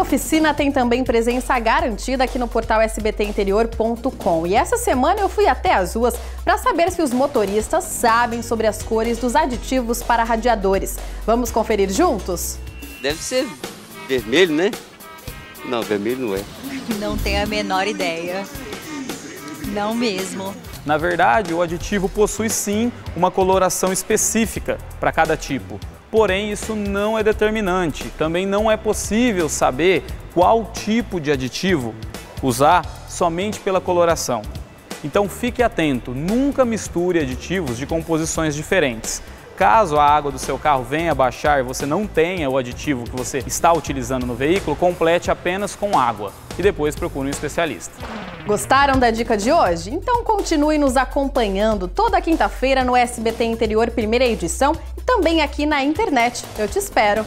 oficina tem também presença garantida aqui no portal sbtinterior.com. E essa semana eu fui até as ruas para saber se os motoristas sabem sobre as cores dos aditivos para radiadores. Vamos conferir juntos? Deve ser vermelho, né? Não, vermelho não é. Não tenho a menor ideia. Não mesmo. Na verdade, o aditivo possui sim uma coloração específica para cada tipo. Porém, isso não é determinante. Também não é possível saber qual tipo de aditivo usar somente pela coloração. Então fique atento, nunca misture aditivos de composições diferentes. Caso a água do seu carro venha a baixar e você não tenha o aditivo que você está utilizando no veículo, complete apenas com água e depois procure um especialista. Gostaram da dica de hoje? Então continue nos acompanhando toda quinta-feira no SBT Interior Primeira Edição e também aqui na internet. Eu te espero!